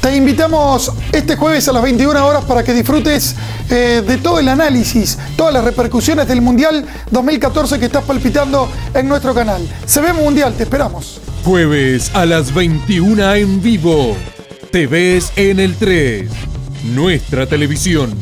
Te invitamos este jueves a las 21 horas para que disfrutes eh, de todo el análisis, todas las repercusiones del Mundial 2014 que estás palpitando en nuestro canal. Se ve Mundial, te esperamos. Jueves a las 21 en vivo. Te ves en el 3. Nuestra televisión.